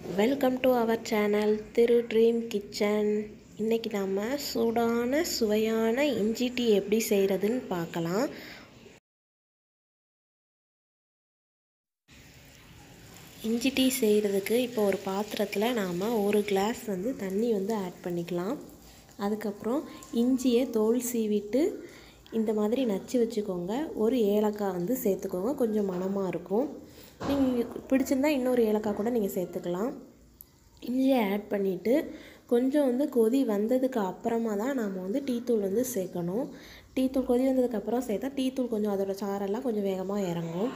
Welcome to our channel Thiru dream kitchen இன்றைக்கி நம்ம சூடான சுவையான இஞ்சி டீ எப்படி செய்கிறதுன்னு பார்க்கலாம். இஞ்சி டீ செய்கிறதுக்கு இப்போ ஒரு பாத்திரத்தில் நாம் ஒரு கிளாஸ் வந்து தண்ணி வந்து ஆட் பண்ணிக்கலாம். அதுக்கப்புறம் இஞ்சியை தோல் சீவிட்டு இந்த மாதிரி நச்சு வச்சுக்கோங்க. ஒரு ஏலக்காய் வந்து சேர்த்துக்கோங்க. கொஞ்சம் மணமாக இருக்கும். நீங்கள் பிடிச்சிருந்தா இன்னொரு ஏலக்காய் கூட நீங்கள் சேர்த்துக்கலாம். இஞ்சியை ஆட் பண்ணிவிட்டு கொஞ்சம் வந்து கொதி வந்ததுக்கு அப்புறமா தான் நாம் வந்து டீத்தூள் வந்து சேர்க்கணும். டீத்தூள் கொதி வந்ததுக்கப்புறம் சேர்த்தா டீத்தூள் கொஞ்சம் அதோடய சாரெல்லாம் கொஞ்சம் வேகமாக இறங்கும்.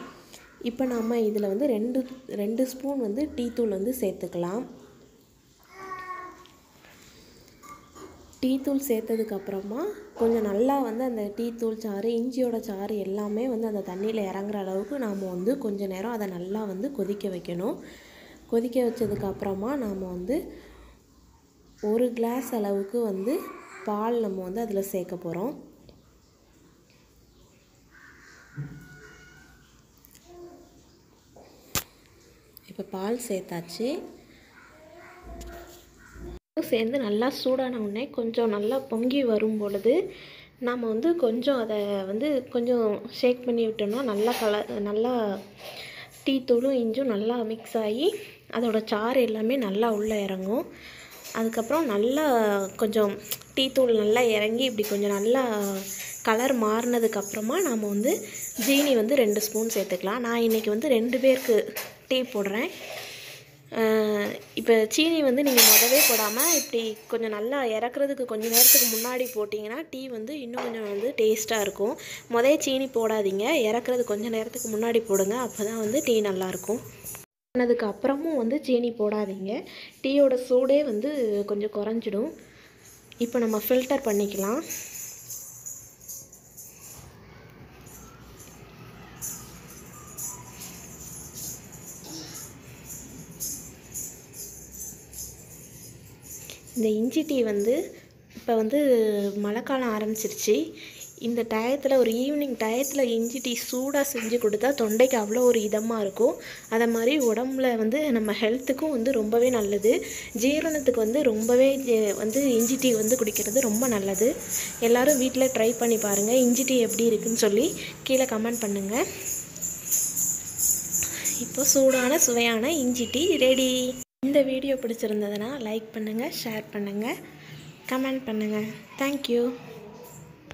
இப்போ நம்ம இதில் வந்து ரெண்டு ரெண்டு ஸ்பூன் வந்து டீத்தூள் வந்து சேர்த்துக்கலாம். டீத்தூள் சேர்த்ததுக்கப்புறமா கொஞ்சம் நல்லா வந்து அந்த டீத்தூள் சாறு இஞ்சியோட சாறு எல்லாமே வந்து அந்த தண்ணியில் இறங்குற அளவுக்கு நாம் வந்து கொஞ்ச நேரம் அதை நல்லா வந்து கொதிக்க வைக்கணும். கொதிக்க வச்சதுக்கப்புறமா நாம் வந்து ஒரு கிளாஸ் அளவுக்கு வந்து பால் நம்ம வந்து அதில் சேர்க்க போகிறோம் இப்போ பால் சேர்த்தாச்சு. சேர்ந்து நல்லா சூடான உடனே கொஞ்சம் நல்லா பொங்கி வரும் பொழுது நாம் வந்து கொஞ்சம் அதை வந்து கொஞ்சம் ஷேக் பண்ணி விட்டோம்னா நல்லா கலர் நல்லா டீ தூளும் இஞ்சும் நல்லா மிக்ஸ் ஆகி அதோட சாறு எல்லாமே நல்லா உள்ளே இறங்கும். அதுக்கப்புறம் நல்லா கொஞ்சம் டீ தூள் நல்லா இறங்கி இப்படி கொஞ்சம் நல்லா கலர் மாறினதுக்கப்புறமா நாம் வந்து ஜீனி வந்து ரெண்டு ஸ்பூன் சேர்த்துக்கலாம். நான் இன்றைக்கி வந்து ரெண்டு பேருக்கு டீ போடுறேன். இப்போ சீனி வந்து நீங்கள் முதவே போடாமல் இப்படி கொஞ்சம் நல்லா இறக்குறதுக்கு கொஞ்சம் நேரத்துக்கு முன்னாடி போட்டிங்கன்னா டீ வந்து இன்னும் கொஞ்சம் வந்து டேஸ்ட்டாக இருக்கும். முதல் சீனி போடாதீங்க. இறக்குறது கொஞ்சம் நேரத்துக்கு முன்னாடி போடுங்க. அப்போ தான் வந்து டீ நல்லாயிருக்கும் பண்ணதுக்கு அப்புறமும் வந்து சீனி போடாதீங்க. டீயோட சூடே வந்து கொஞ்சம் குறைஞ்சிடும். இப்போ நம்ம ஃபில்டர் பண்ணிக்கலாம். இந்த இஞ்சி டீ வந்து இப்போ வந்து மழைக்காலம் ஆரம்பிச்சிருச்சு. இந்த டயத்தில் ஒரு ஈவினிங் டயத்தில் இஞ்சி டீ சூடாக செஞ்சு கொடுத்தா தொண்டைக்கு அவ்வளோ ஒரு இதமாக இருக்கும். அதை மாதிரி உடம்புல வந்து நம்ம ஹெல்த்துக்கும் வந்து ரொம்பவே நல்லது. ஜீரணத்துக்கு வந்து ரொம்பவே வந்து இஞ்சி டீ வந்து குடிக்கிறது ரொம்ப நல்லது. எல்லோரும் வீட்டில் ட்ரை பண்ணி பாருங்கள் இஞ்சி டீ எப்படி இருக்குன்னு சொல்லி கீழே கமெண்ட் பண்ணுங்கள் இப்போ சூடான சுவையான இஞ்சி டீ ரெடி. இந்த வீடியோ பிடிச்சிருந்ததுன்னா லைக் பண்ணுங்கள் ஷேர் பண்ணுங்கள் கமெண்ட் பண்ணுங்கள் தேங்க்யூ